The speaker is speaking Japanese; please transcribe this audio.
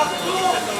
やった!